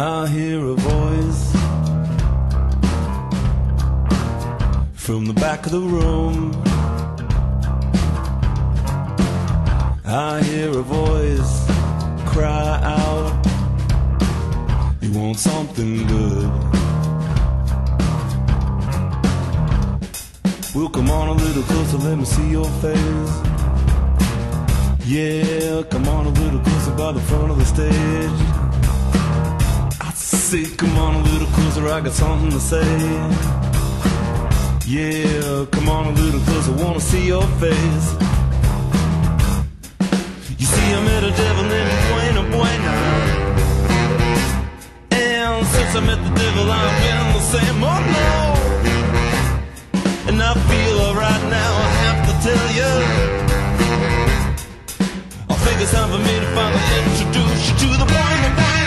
I hear a voice from the back of the room. I hear a voice cry out. You want something good? Well, come on a little closer, let me see your face. Yeah, come on a little closer by the front of the stage seat, come on, a little closer, I got something to say. Yeah, come on, a little closer, wanna see your face. You see, I met a devil named Buena Buena. And since I met the devil, I've been the same, oh no. And I feel alright now, I have to tell you. I think it's time for me to finally introduce you to the Buena Buena.